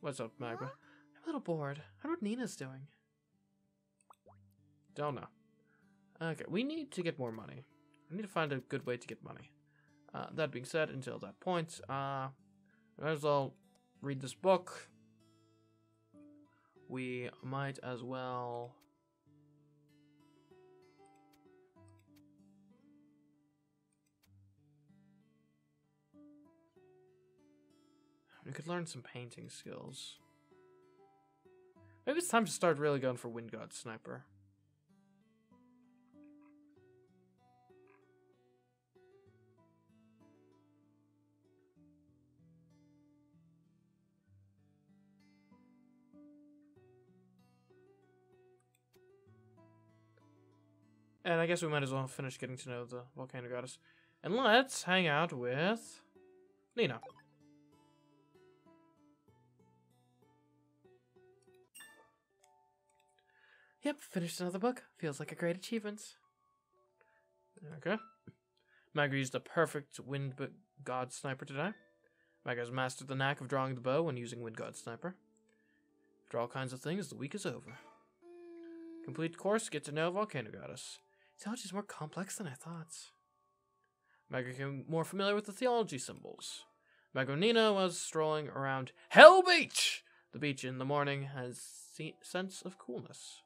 What's up, Magma? I'm a little bored. I wonder what Nina's doing. Don't know. Okay, we need to get more money. We need to find a good way to get money. Uh, that being said, until that point, uh, might as well read this book. We might as well. We could learn some painting skills. Maybe it's time to start really going for Wind God Sniper. And I guess we might as well finish getting to know the volcano goddess. And let's hang out with Nina. Yep, finished another book. Feels like a great achievement. Okay. Magma used a perfect wind god sniper today. Magma has mastered the knack of drawing the bow when using wind god sniper. After all kinds of things, the week is over. Complete course, get to know volcano goddess. Theology is more complex than I thought. Magma became more familiar with the theology symbols. Magonina was strolling around Hell Beach! The beach in the morning has se- sense of coolness.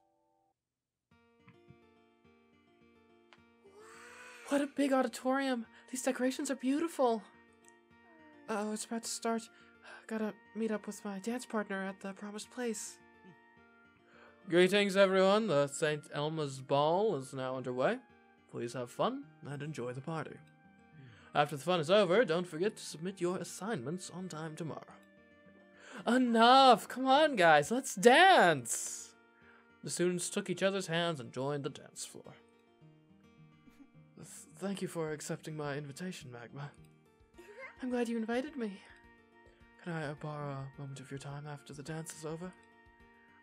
What a big auditorium! These decorations are beautiful. Oh, it's about to start. Gotta meet up with my dance partner at the promised place. Greetings, everyone. The St. Elma's Ball is now underway. Please have fun and enjoy the party. After the fun is over, don't forget to submit your assignments on time tomorrow. Enough! Come on, guys, let's dance! The students took each other's hands and joined the dance floor. Th- Thank you for accepting my invitation, Magma. I'm glad you invited me. Can I borrow a moment of your time after the dance is over?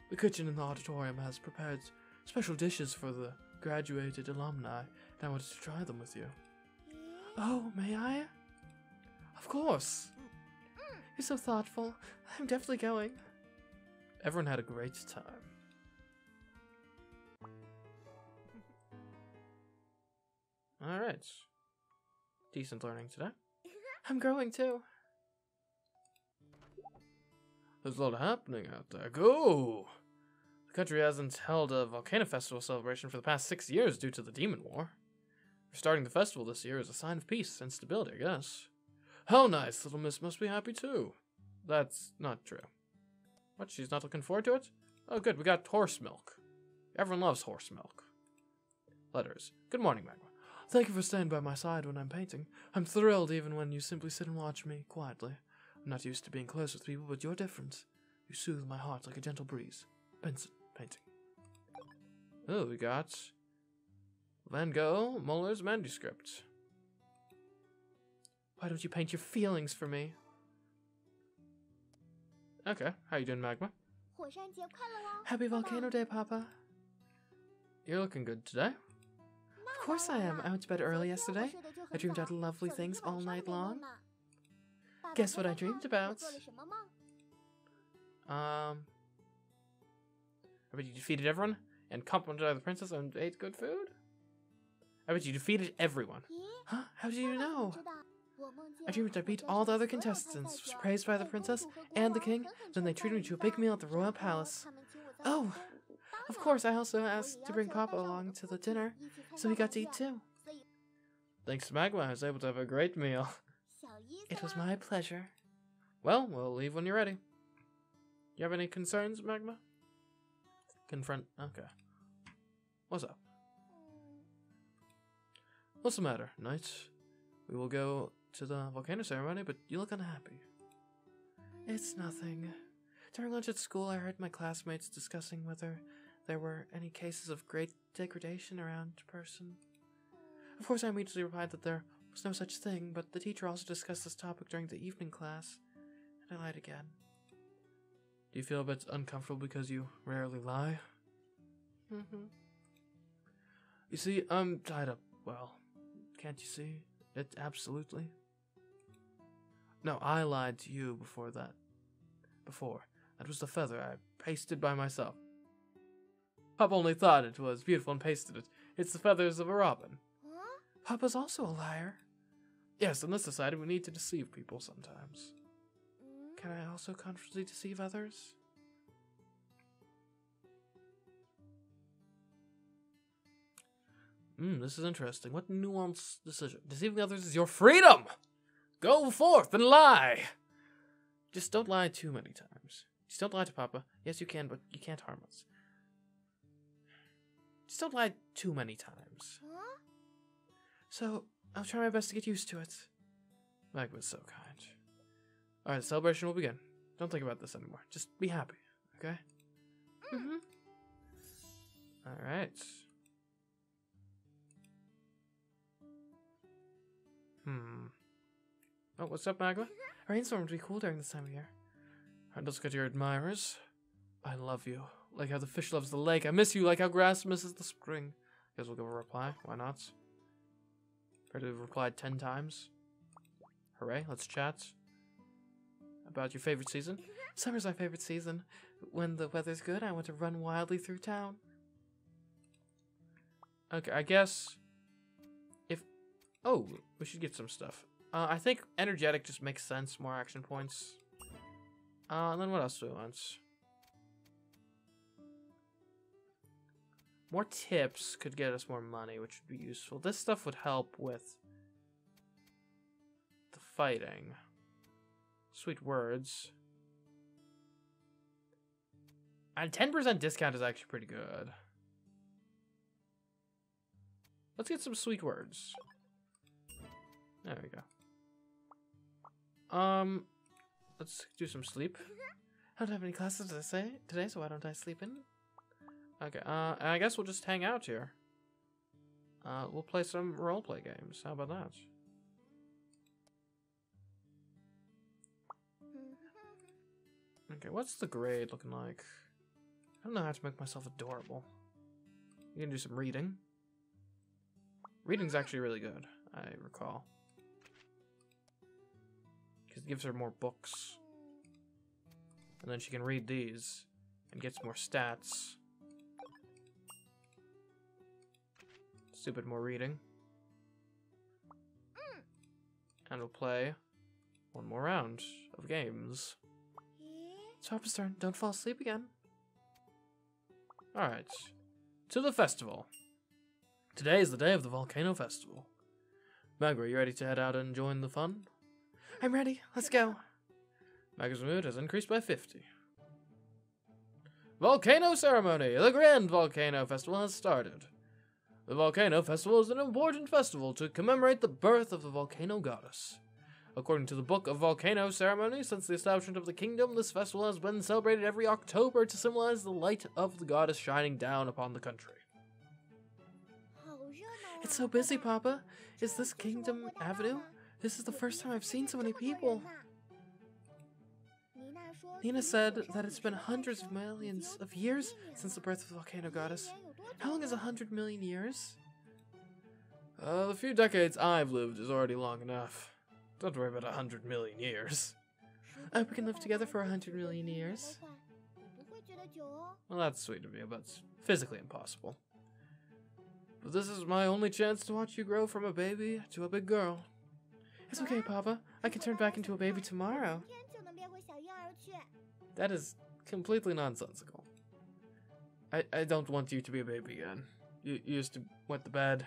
The kitchen in the auditorium has prepared special dishes for the graduated alumni, and I wanted to try them with you. Oh, may I? Of course. You're so thoughtful. I'm definitely going. Everyone had a great time. Alright. Decent learning today. I'm growing too. There's a lot happening out there. Go! The country hasn't held a volcano festival celebration for the past six years due to the demon war. Starting the festival this year is a sign of peace and stability, I guess. How nice! Little Miss must be happy too. That's not true. What? She's not looking forward to it? Oh, good. We got horse milk. Everyone loves horse milk. Letters. Good morning, Magma. Thank you for staying by my side when I'm painting. I'm thrilled even when you simply sit and watch me quietly. I'm not used to being close with people, but you're different. You soothe my heart like a gentle breeze. Benson, painting. Oh, we got Van Gogh, Muller's manuscript. Why don't you paint your feelings for me? Okay, how you doing, Magma? Happy Volcano Day, Papa. You're looking good today. Of course I am. I went to bed early yesterday. I dreamed out lovely things all night long. Guess what I dreamed about? Um, I bet you defeated everyone and complimented the princess and ate good food. I bet you defeated everyone. Huh? How do you know? I dreamed I beat all the other contestants, was praised by the princess and the king, then they treated me to a big meal at the royal palace. Oh, of course, I also asked to bring Papa along to the dinner, so he got to eat too. Thanks to Magma, I was able to have a great meal. It was my pleasure. Well, we'll leave when you're ready. You have any concerns, Magma? Confront. Okay. What's up? What's the matter, Knight? We will go to the volcano ceremony, but you look unhappy. It's nothing. During lunch at school, I heard my classmates discussing whether there were any cases of great degradation around a person. Of course, I immediately replied that there was no such thing, but the teacher also discussed this topic during the evening class, and I lied again. Do you feel a bit uncomfortable because you rarely lie? Mm-hmm. You see, I'm tied up well. Can't you see? It absolutely. No, I lied to you before that. Before. That was the feather I pasted by myself. Papa only thought it was beautiful and pasted it. It's the feathers of a robin. Huh? Papa's also a liar. Yes, in this society, we need to deceive people sometimes. Can I also consciously deceive others? Hmm, this is interesting. What nuanced decision? Deceiving others is your freedom! Go forth and lie! Just don't lie too many times. Just don't lie to Papa. Yes, you can, but you can't harm us. Just don't lie too many times. Huh? So, I'll try my best to get used to it. Meg was so kind. Alright, the celebration will begin. Don't think about this anymore. Just be happy, okay? Mm-hmm. Alright. Hmm. Oh, what's up, Magma? A rainstorm would be cool during this time of year. Alright, let's get your admirers. I love you. Like how the fish loves the lake. I miss you like how grass misses the spring. Guess we'll give a reply. Why not? Try to replied ten times. Hooray, let's chat. About your favorite season? Summer's my favorite season. When the weather's good, I want to run wildly through town. Okay, I guess if oh, we should get some stuff. Uh, I think energetic just makes sense. More action points. Uh, and then what else do we want? More tips could get us more money, which would be useful. This stuff would help with the fighting. Sweet words. And 10% discount is actually pretty good. Let's get some sweet words. There we go. Um, let's do some sleep. I don't have any classes to say today, so why don't I sleep in? Okay, uh, I guess we'll just hang out here. Uh, we'll play some roleplay games. How about that? Okay, what's the grade looking like? I don't know how to make myself adorable. You can do some reading. Reading's actually really good, I recall. Because it gives her more books. And then she can read these and gets more stats. Stupid more reading. Mm. And we'll play one more round of games. It's Harper's turn. Don't fall asleep again. Alright. To the festival. Today is the day of the Volcano Festival. Magma, you ready to head out and join the fun? I'm ready. Let's go. Magma's mood has increased by 50. Volcano Ceremony! The Grand Volcano Festival has started. The Volcano Festival is an important festival to commemorate the birth of the volcano goddess. According to the Book of Volcano Ceremony, since the establishment of the kingdom, this festival has been celebrated every October to symbolize the light of the goddess shining down upon the country. It's so busy, Papa. Is this Kingdom Avenue? This is the first time I've seen so many people. Nina said that it's been hundreds of millions of years since the birth of the volcano goddess. How long is a hundred million years? Uh, the few decades I've lived is already long enough. Don't worry about a hundred million years. I hope we can live together for a hundred million years. Well, that's sweet of you, but it's physically impossible. But this is my only chance to watch you grow from a baby to a big girl. It's okay, Papa. I can turn back into a baby tomorrow. That is completely nonsensical. I, I don't want you to be a baby again. You, you used to wet the bed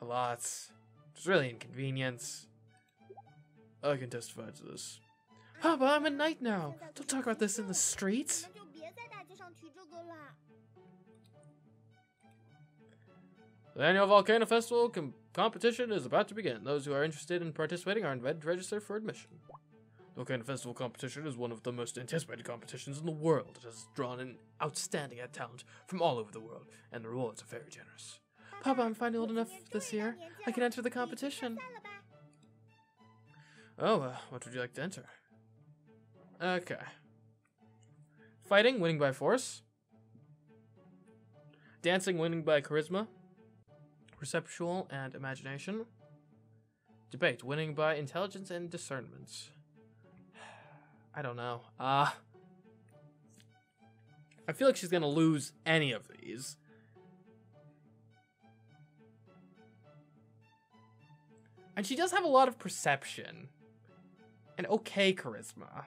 a lot. It's really inconvenience. I can testify to this. Papa, I'm a knight now. Don't talk about this in the streets. The annual Volcano Festival com- competition is about to begin. Those who are interested in participating are invited to register for admission. The Volcano Festival competition is one of the most anticipated competitions in the world. It has drawn an outstanding talent from all over the world, and the rewards are very generous. Papa, I'm finally old enough this year. I can enter the competition. Oh, uh, what would you like to enter? Okay. Fighting, winning by force. Dancing, winning by charisma. Perceptual and imagination. Debate, winning by intelligence and discernment. I don't know. Uh, I feel like she's gonna lose any of these. And she does have a lot of perception. And okay charisma.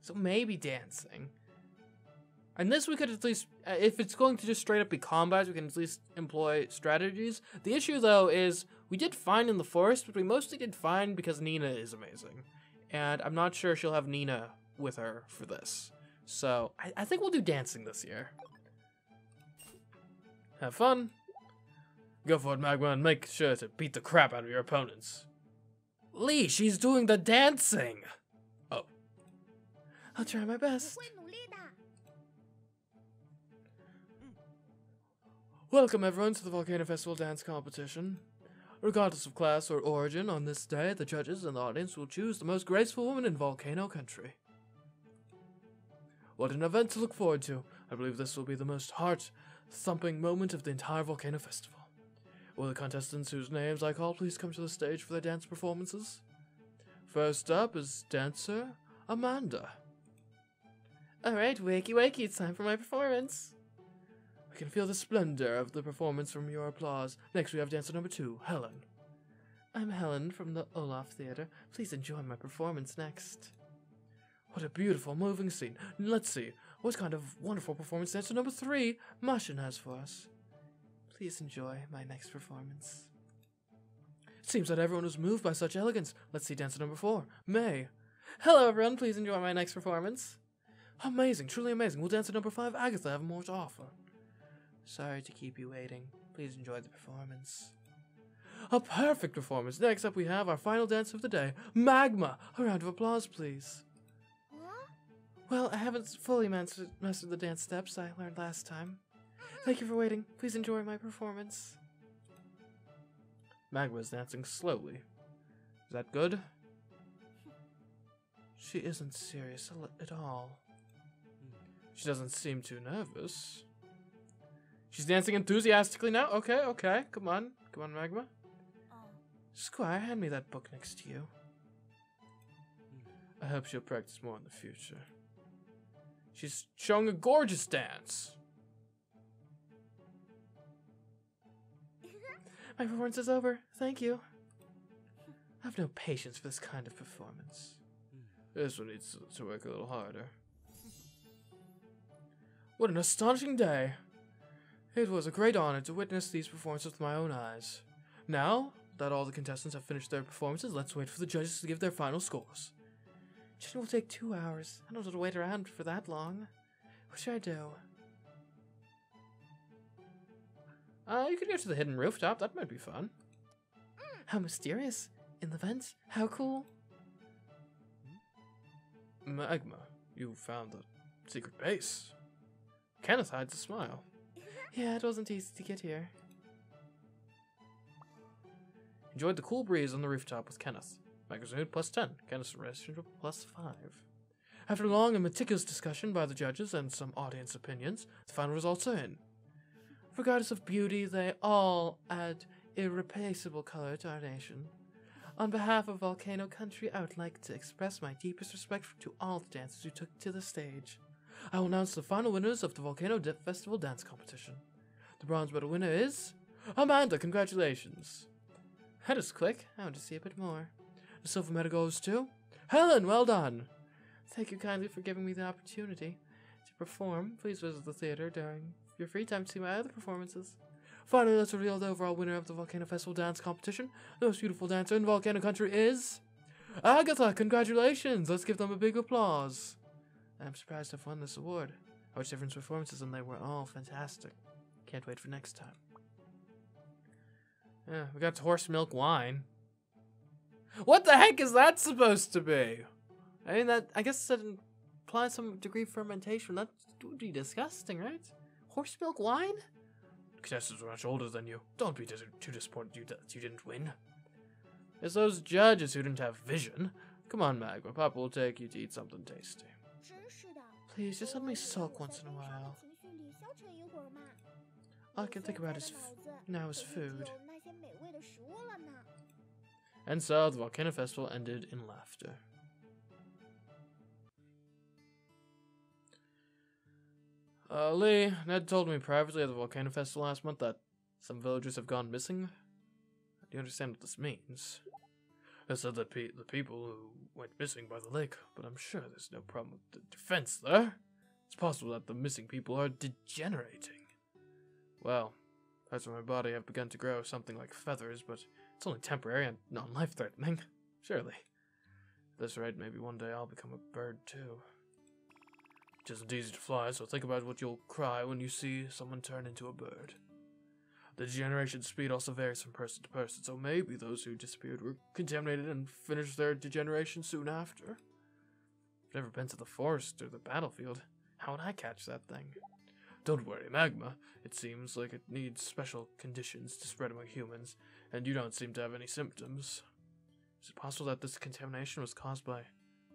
So maybe dancing. And this we could at least, uh, if it's going to just straight up be combat, we can at least employ strategies. The issue though is we did fine in the forest, but we mostly did fine because Nina is amazing. And I'm not sure she'll have Nina with her for this. So I, I think we'll do dancing this year. Have fun. Go for it, Magma, and make sure to beat the crap out of your opponents. Lee, she's doing the dancing! Oh. I'll try my best. Welcome everyone to the Volcano Festival Dance Competition. Regardless of class or origin, on this day, the judges and the audience will choose the most graceful woman in Volcano Country. What an event to look forward to. I believe this will be the most heart-thumping moment of the entire Volcano Festival. Will the contestants whose names I call please come to the stage for their dance performances? First up is dancer Amanda. Alright, wakey wakey, it's time for my performance. I can feel the splendor of the performance from your applause. Next, we have dancer number two, Helen. I'm Helen from the Olaf Theater. Please enjoy my performance next. What a beautiful, moving scene. Let's see, what kind of wonderful performance dancer number three, Mashin has for us. Please enjoy my next performance. Seems that everyone was moved by such elegance. Let's see dancer number four, May. Hello, everyone. Please enjoy my next performance. Amazing, truly amazing. We'll dance dancer number five, Agatha, have more to offer? Sorry to keep you waiting. Please enjoy the performance. A perfect performance. Next up, we have our final dance of the day, Magma. A round of applause, please. Well, I haven't fully mastered, mastered the dance steps I learned last time. Thank you for waiting. Please enjoy my performance. Magma is dancing slowly. Is that good? She isn't serious at all. She doesn't seem too nervous. She's dancing enthusiastically now? Okay, okay. Come on. Come on, Magma. Oh. Squire, hand me that book next to you. I hope she'll practice more in the future. She's showing a gorgeous dance. My performance is over. Thank you. I have no patience for this kind of performance. This one needs to work a little harder. What an astonishing day! It was a great honor to witness these performances with my own eyes. Now that all the contestants have finished their performances, let's wait for the judges to give their final scores. Judging will take two hours. I don't want to wait around for that long. What should I do? Uh, you could go to the hidden rooftop. That might be fun. How mysterious. In the vents. How cool. Magma, you found the secret base. Kenneth hides a smile. Yeah, it wasn't easy to get here. Enjoyed the cool breeze on the rooftop with Kenneth. Magazine plus 10. Kenneth's relationship plus 5. After long and meticulous discussion by the judges and some audience opinions, the final results are in. Regardless of beauty, they all add irreplaceable color to our nation. On behalf of Volcano Country, I would like to express my deepest respect to all the dancers who took to the stage. I will announce the final winners of the Volcano Dip Festival Dance Competition. The bronze medal winner is Amanda. Congratulations. That is quick. I want to see a bit more. The silver medal goes to Helen. Well done. Thank you kindly for giving me the opportunity to perform. Please visit the theater during your free time to see my other performances. Finally, let's reveal the overall winner of the Volcano Festival Dance Competition. The most beautiful dancer in Volcano Country is Agatha. Congratulations. Let's give them a big applause. I'm surprised I've won this award. Watched different performances and they were all fantastic. Can't wait for next time. Yeah, we got horse milk wine. What the heck is that supposed to be? I mean, that I guess that implies some degree of fermentation. That would be disgusting, right? Horse milk wine? Contestants are much older than you. Don't be too disappointed you you didn't win. It's those judges who didn't have vision. Come on, Magma. Papa will take you to eat something tasty. Please, just let me sulk once in a while. All I can think about is now is food. And so the Volcano Festival ended in laughter. Uh, Lee, Ned told me privately at the Volcano Festival last month that some villagers have gone missing. Do you understand what this means? I said that pe- the people who went missing by the lake, but I'm sure there's no problem with the defense there. It's possible that the missing people are degenerating. Well, parts of my body have begun to grow something like feathers, but it's only temporary and non life threatening. Surely. At this rate, maybe one day I'll become a bird too. It isn't easy to fly, so think about what you'll cry when you see someone turn into a bird. The degeneration speed also varies from person to person, so maybe those who disappeared were contaminated and finished their degeneration soon after. I've never been to the forest or the battlefield. How would I catch that thing? Don't worry, magma. It seems like it needs special conditions to spread among humans, and you don't seem to have any symptoms. Is it possible that this contamination was caused by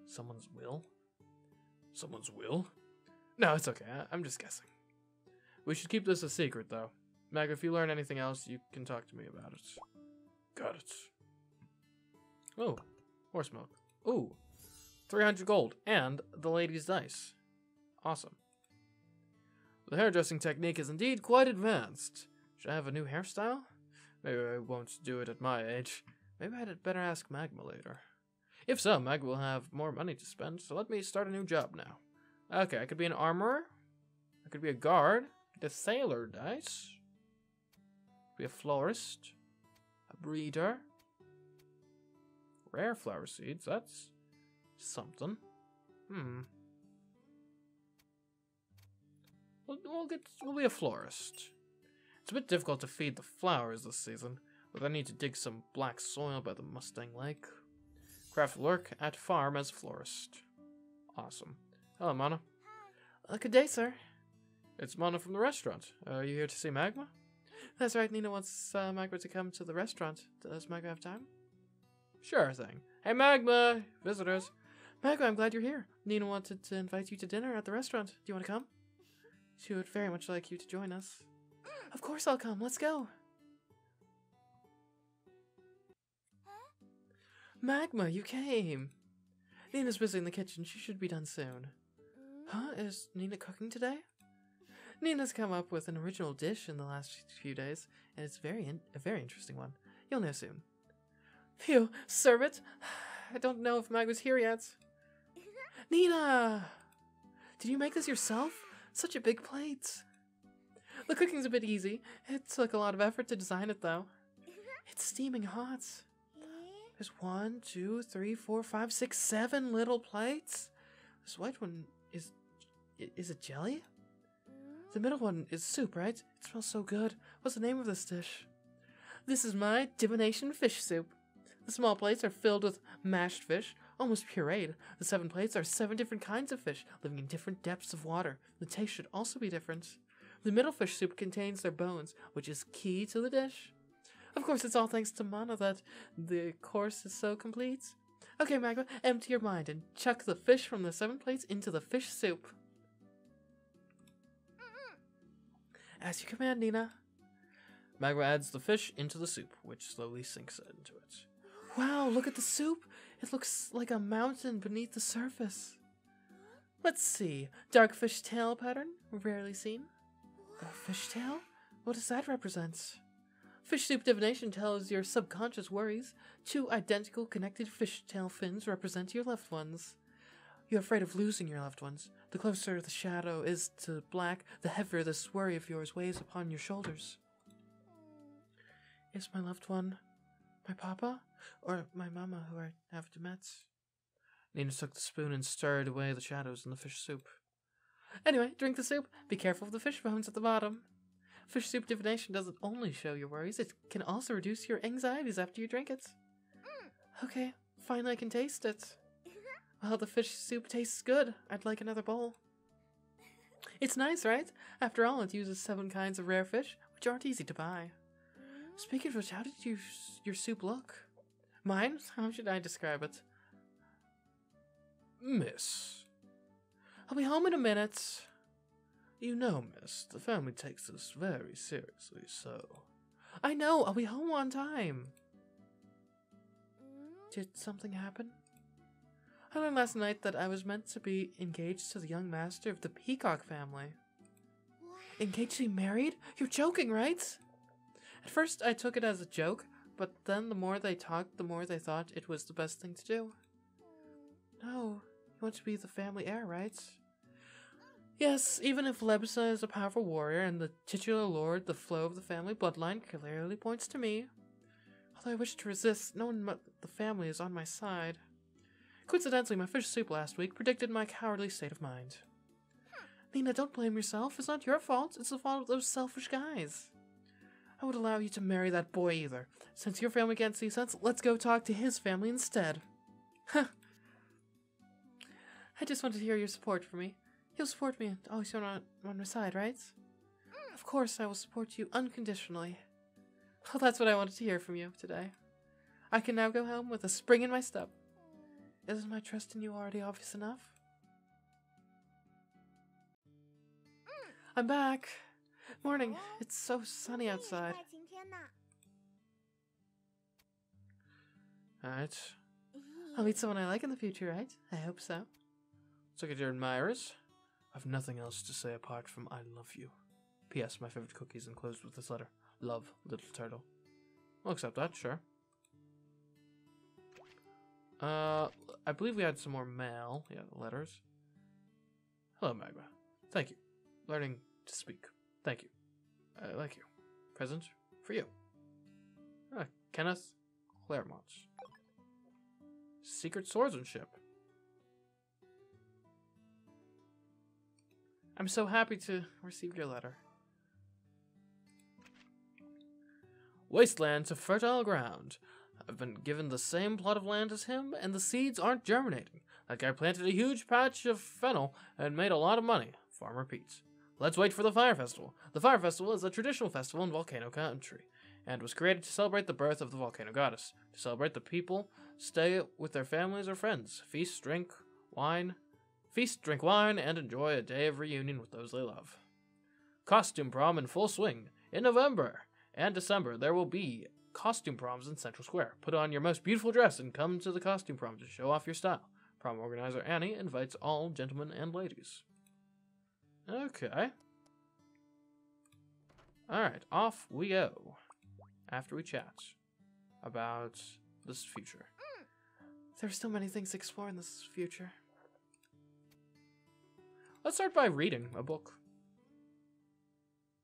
someone's will? Someone's will? No, it's okay. I'm just guessing. We should keep this a secret, though. Mag, if you learn anything else, you can talk to me about it. Got it. Oh, horse milk. Ooh, 300 gold and the lady's dice. Awesome. The hairdressing technique is indeed quite advanced. Should I have a new hairstyle? Maybe I won't do it at my age. Maybe I'd better ask Magma later. If so, Magma will have more money to spend, so let me start a new job now. Okay, I could be an armorer. I could be a guard. The sailor dice. Be a florist. A breeder. Rare flower seeds, that's something. Hmm. We'll, we'll get we'll be a florist. It's a bit difficult to feed the flowers this season, but I need to dig some black soil by the Mustang Lake. Craft lurk at farm as florist. Awesome. Hello, Mana. Uh, good day, sir. It's Mana from the restaurant. Uh, are you here to see Magma? That's right, Nina wants uh, Magma to come to the restaurant. Does Magma have time? Sure thing. Hey, Magma! Visitors. Magma, I'm glad you're here. Nina wanted to invite you to dinner at the restaurant. Do you want to come? She would very much like you to join us. Of course I'll come. Let's go. Magma, you came. Nina's busy in the kitchen. She should be done soon. Huh? Is Nina cooking today? Nina's come up with an original dish in the last few days, and it's very in- a very interesting one. You'll know soon. Phew, serve it. I don't know if Mag was here yet. Nina! Did you make this yourself? Such a big plate. The cooking's a bit easy. It took a lot of effort to design it, though. It's steaming hot. There's one, two, three, four, five, six, seven little plates. This white one is. is it jelly? The middle one is soup, right? It smells so good. What's the name of this dish? This is my divination fish soup. The small plates are filled with mashed fish, almost pureed. The seven plates are seven different kinds of fish, living in different depths of water. The taste should also be different. The middle fish soup contains their bones, which is key to the dish. Of course, it's all thanks to Mana that the course is so complete. Okay, Magma, empty your mind and chuck the fish from the seven plates into the fish soup. As you command, Nina. Magma adds the fish into the soup, which slowly sinks into it. Wow, look at the soup. It looks like a mountain beneath the surface. Let's see. Dark fish tail pattern, rarely seen. Oh, a fish tail? What does that represent? Fish soup divination tells your subconscious worries. Two identical connected fish tail fins represent your loved ones. You're afraid of losing your loved ones. The closer the shadow is to black, the heavier this worry of yours weighs upon your shoulders. Is my loved one my papa? Or my mama who I haven't met? Nina took the spoon and stirred away the shadows in the fish soup. Anyway, drink the soup. Be careful of the fish bones at the bottom. Fish soup divination doesn't only show your worries, it can also reduce your anxieties after you drink it. Mm. Okay, finally I can taste it. Well, the fish soup tastes good. I'd like another bowl. It's nice, right? After all, it uses seven kinds of rare fish, which aren't easy to buy. Mm-hmm. Speaking of which, how did you, your soup look? Mine? How should I describe it? Miss. I'll be home in a minute. You know, miss, the family takes this very seriously, so. I know, I'll be home on time. Mm-hmm. Did something happen? I learned last night that I was meant to be engaged to the young master of the Peacock family. engaged to be married? You're joking, right? At first, I took it as a joke, but then the more they talked, the more they thought it was the best thing to do. No, you want to be the family heir, right? Yes, even if Lebsa is a powerful warrior and the titular lord, the flow of the family bloodline clearly points to me. Although I wish to resist, no one but the family is on my side. Coincidentally, my fish soup last week predicted my cowardly state of mind. Nina, don't blame yourself. It's not your fault. It's the fault of those selfish guys. I would allow you to marry that boy either. Since your family can't see sense, let's go talk to his family instead. Huh. I just wanted to hear your support for me. You'll support me and always on, on my side, right? Of course, I will support you unconditionally. Well, that's what I wanted to hear from you today. I can now go home with a spring in my step. Isn't my trust in you already obvious enough? I'm back. Morning. It's so sunny outside. Alright. I'll meet someone I like in the future, right? I hope so. Let's look at your admirers. I've nothing else to say apart from I love you. P.S. My favorite cookie is enclosed with this letter. Love, little turtle. I'll accept that, sure. Uh, I believe we had some more mail. Yeah, letters. Hello, Magma. Thank you. Learning to speak. Thank you. I like you. Present for you. Ah, Kenneth Claremont. Secret swordsmanship. I'm so happy to receive your letter. Wasteland to fertile ground. I've been given the same plot of land as him, and the seeds aren't germinating. That guy planted a huge patch of fennel and made a lot of money. Farmer Pete. Let's wait for the Fire Festival. The Fire Festival is a traditional festival in Volcano Country, and was created to celebrate the birth of the volcano goddess. To celebrate the people, stay with their families or friends, feast, drink, wine, feast, drink wine, and enjoy a day of reunion with those they love. Costume prom in full swing. In November and December, there will be costume proms in Central Square. Put on your most beautiful dress and come to the costume prom to show off your style. Prom organizer Annie invites all gentlemen and ladies. Okay. Alright, off we go. After we chat about this future. There are still many things to explore in this future. Let's start by reading a book.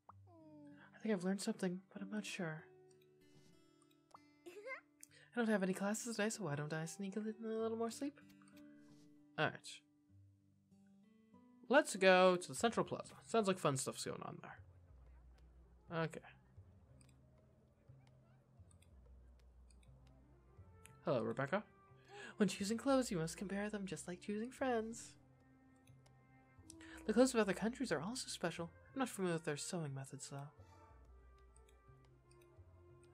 I think I've learned something, but I'm not sure. I don't have any classes today, so why don't I sneak a little, more sleep? Alright. Let's go to the Central Plaza. Sounds like fun stuff's going on there. Okay. Hello, Rebecca. When choosing clothes, you must compare them just like choosing friends. The clothes of other countries are also special. I'm not familiar with their sewing methods, though.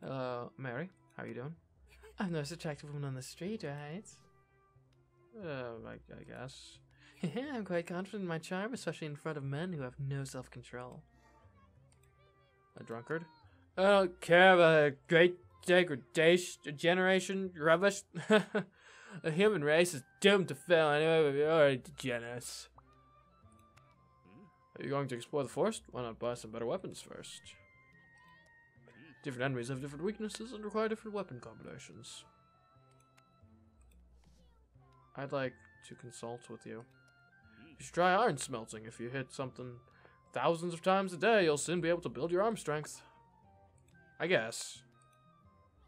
Hello, Mary. How are you doing? I'm the most attractive woman on the street, right? Uh, I, I guess. yeah, I'm quite confident in my charm, especially in front of men who have no self-control. A drunkard? I don't care about a great degradation, generation, rubbish. the human race is doomed to fail anyway, we're already degenerates. Are you going to explore the forest? Why not buy some better weapons first? Different enemies have different weaknesses and require different weapon combinations. I'd like to consult with you. You should try iron smelting. If you hit something thousands of times a day, you'll soon be able to build your arm strength. I guess.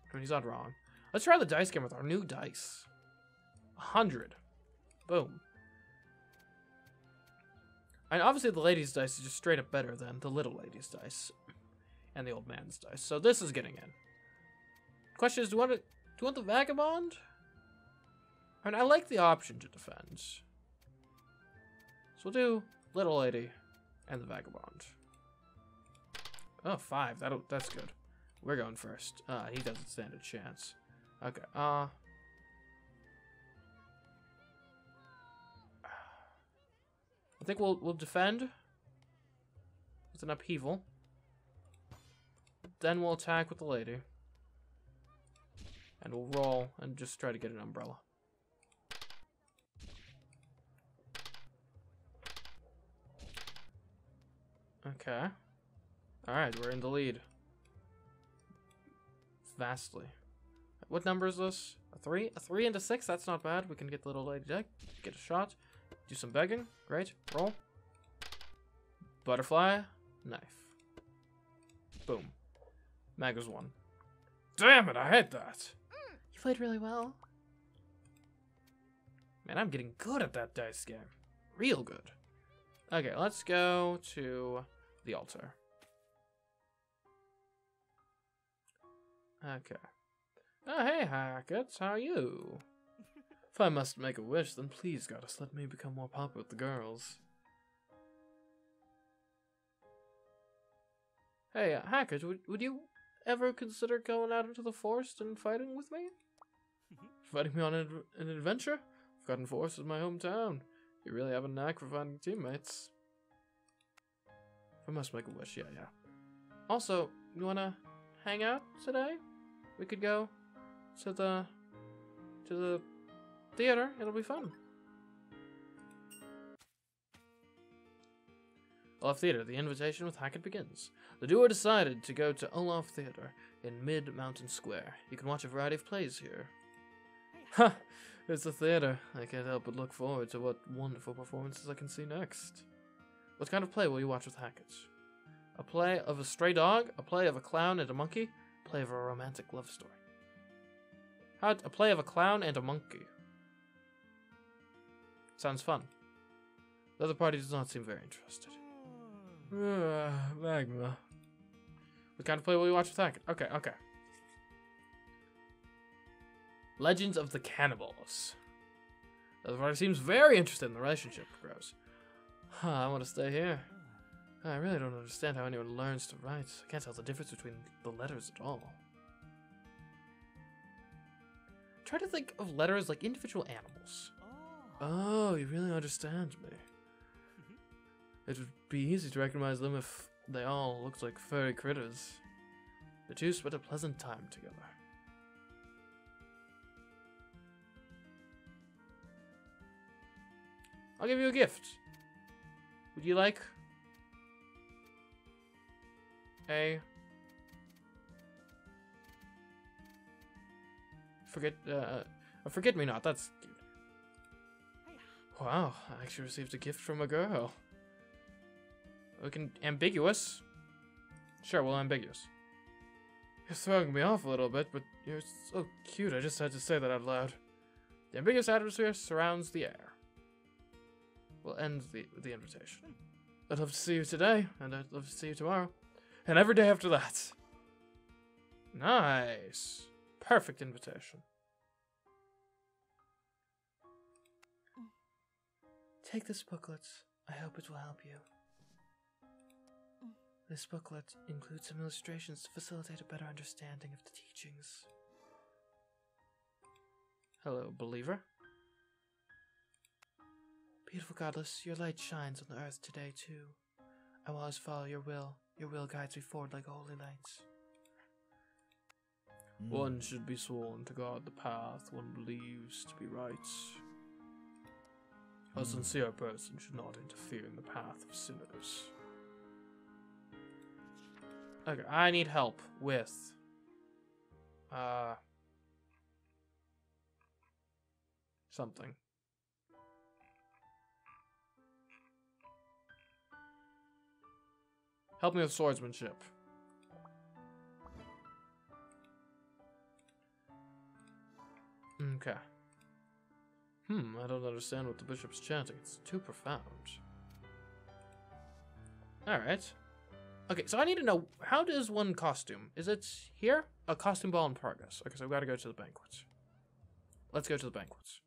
I mean, he's not wrong. Let's try the dice game with our new dice. A hundred. Boom. And obviously the lady's dice is just straight up better than the little lady's dice. And the old man's dice. So this is getting in. Question is, do you want to, do you want the vagabond? I mean, I like the option to defend. So we'll do little lady and the vagabond. Oh, five. That'll that's good. We're going first. Uh, he doesn't stand a chance. Okay. Uh. I think we'll we'll defend with an upheaval. Then we'll attack with the lady. And we'll roll and just try to get an umbrella. Okay. Alright, we're in the lead. Vastly. What number is this? A three? A three and a six? That's not bad. We can get the little lady deck. Get a shot. Do some begging. Great. Roll. Butterfly. Knife. Boom. Mag was one. Damn it, I hate that. You played really well. Man, I'm getting good at that dice game. Real good. Okay, let's go to the altar. Okay. Oh, hey, Hackett, how are you? if I must make a wish, then please, goddess, let me become more popular with the girls. Hey, uh, Hackett, would, would you ever consider going out into the forest and fighting with me? fighting me on an, an adventure? Forgotten Forest is my hometown. You really have a knack for finding teammates. If I must make a wish, yeah, yeah. Also, you wanna hang out today? We could go to the to the theater. It'll be fun. Olaf Theater, the invitation with Hackett begins. The duo decided to go to Olaf Theater in Mid Mountain Square. You can watch a variety of plays here. Ha! It's the theater. I can't help but look forward to what wonderful performances I can see next. What kind of play will you watch with Hackett? A play of a stray dog, a play of a clown and a monkey, a play of a romantic love story. How a play of a clown and a monkey. Sounds fun. The other party does not seem very interested. Uh, magma. What kind of play will you watch with Hackett? Okay, okay. Legends of the Cannibals. The other party seems very interested in the relationship grows. Huh, I want to stay here. I really don't understand how anyone learns to write. I can't tell the difference between the letters at all. Try to think of letters like individual animals. Oh, you really understand me. It would be easy to recognize them if they all looked like furry critters. The two spent a pleasant time together. I'll give you a gift. Would you like a forget uh, a forget me not? That's cute. Wow, I actually received a gift from a girl. We can ambiguous. Sure, well ambiguous. You're throwing me off a little bit, but you're so cute. I just had to say that out loud. The ambiguous atmosphere surrounds the air. We'll end the the invitation. I'd love to see you today, and I'd love to see you tomorrow, and every day after that. Nice, perfect invitation. Take this booklet. I hope it will help you. This booklet includes some illustrations to facilitate a better understanding of the teachings. Hello, believer. Beautiful goddess, your light shines on the earth today too. I will always follow your will. Your will guides me forward like a holy light. Hmm. One should be sworn to guard the path one believes to be right. A hmm. sincere person should not interfere in the path of sinners. Okay, I need help with uh something. Help me with swordsmanship. Okay. Hmm, I don't understand what the bishop's chanting. It's too profound. Alright. Okay, so I need to know, how does one costume? Is it here? A costume ball in progress. Okay, so I've got to go to the banquets. Let's go to the banquets.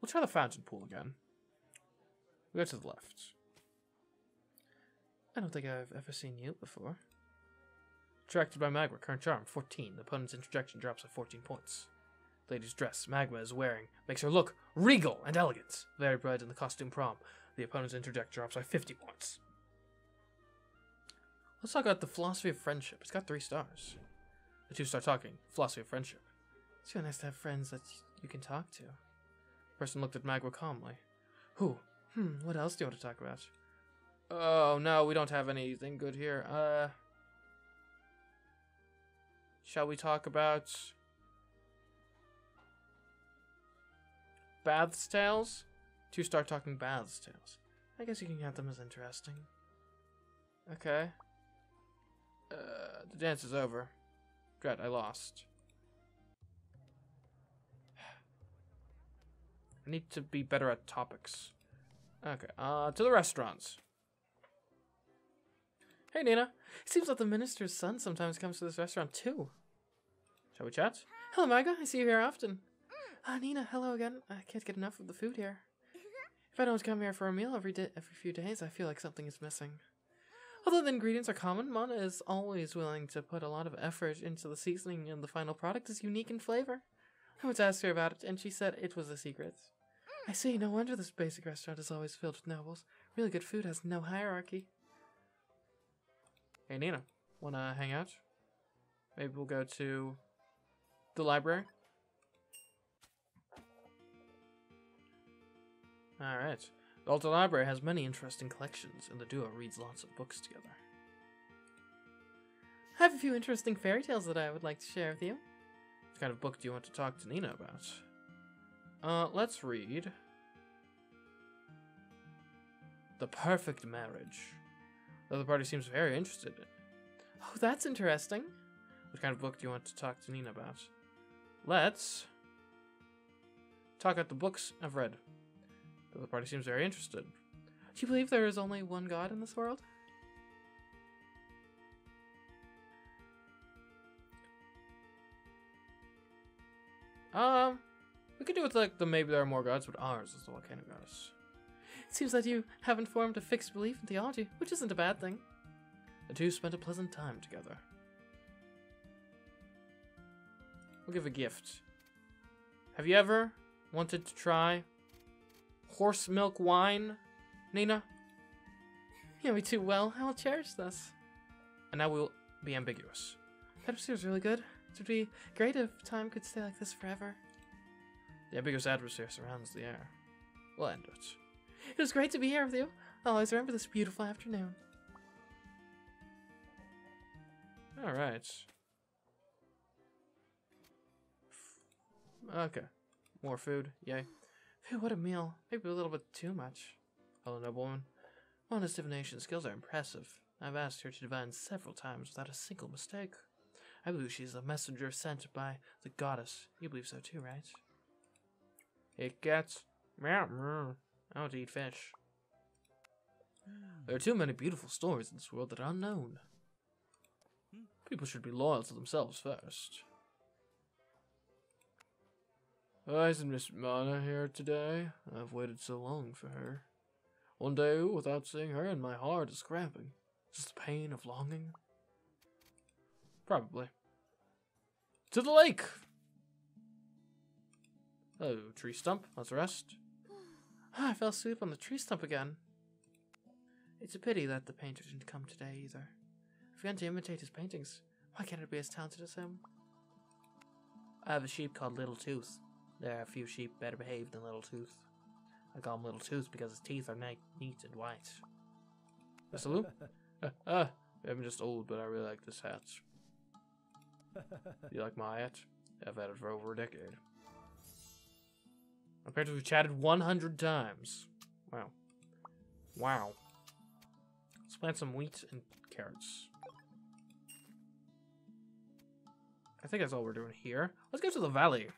We'll try the fountain pool again. We go to the left. I don't think I've ever seen you before. Attracted by Magma, current charm, 14. The opponent's interjection drops at 14 points. The Lady's dress Magma is wearing makes her look regal and elegant. Very bright in the costume prom. The opponent's interject drops by 50 points. Let's talk about the philosophy of friendship. It's got three stars. The two start talking. Philosophy of friendship. It's so nice to have friends that you can talk to. The person looked at Magma calmly. Who? Hmm, what else do you want to talk about? Oh no, we don't have anything good here. Uh, shall we talk about Bath's Tales? To start talking Bath's Tales. I guess you can count them as interesting. Okay. Uh, the dance is over. Dread, I lost. I need to be better at topics. Okay, uh, to the restaurants. Hey, Nina. It seems like the minister's son sometimes comes to this restaurant, too. Shall we chat? Hello, Magma. I see you here often. Ah, Nina, hello again. I can't get enough of the food here. If I don't come here for a meal every day, every few days, I feel like something is missing. Although the ingredients are common, Mana is always willing to put a lot of effort into the seasoning, and the final product is unique in flavor. I went to ask her about it, and she said it was a secret. I see, no wonder this basic restaurant is always filled with nobles. Really good food has no hierarchy. Hey, Nina, wanna hang out? Maybe we'll go to the library? Alright. The Alta Library has many interesting collections, and the duo reads lots of books together. I have a few interesting fairy tales that I would like to share with you. What kind of book do you want to talk to Nina about? Uh, let's read The Perfect Marriage. The other party seems very interested in. Oh, that's interesting. What kind of book do you want to talk to Nina about? Let's talk about the books I've read. The party seems very interested. Do you believe there is only one God in this world? Um, we could do with like the maybe there are more gods, but ours is the volcano goddess. It seems that you haven't formed a fixed belief in theology, which isn't a bad thing. The two spent a pleasant time together. We'll give a gift. Have you ever wanted to try horse milk wine, Nina? You know me too well. I will cherish this. And now we'll be ambiguous. That atmosphere is really good. It would be great if time could stay like this forever. The ambiguous atmosphere surrounds the air. We'll end it. It was great to be here with you. I'll always remember this beautiful afternoon. Alright. Okay. More food. Yay. Phew, what a meal. Maybe a little bit too much. Hello, noblewoman. Mona's divination skills are impressive. I've asked her to divine several times without a single mistake. I believe she's a messenger sent by the goddess. You believe so too, right? It gets. I want to eat fish. There are too many beautiful stories in this world that are unknown. Hmm. People should be loyal to themselves first. Why isn't Miss Mana here today? I've waited so long for her. One day without seeing her, and my heart is cramping. Just the pain of longing. Probably. To the lake! Oh, tree stump. Let's rest. Ah, I fell asleep on the tree stump again. It's a pity that the painter didn't come today either. I've begun to imitate his paintings. Why can't it be as talented as him? I have a sheep called Little Tooth. There are a few sheep better behaved than Little Tooth. I call him Little Tooth because his teeth are ni- neat and white. Mr. Lou? uh, uh, I'm just old, but I really like this hat. You like my hat? I've had it for over a decade. Apparently we've chatted 100 times. Wow. Wow. Let's plant some wheat and carrots. I think that's all we're doing here. Let's go to the valley.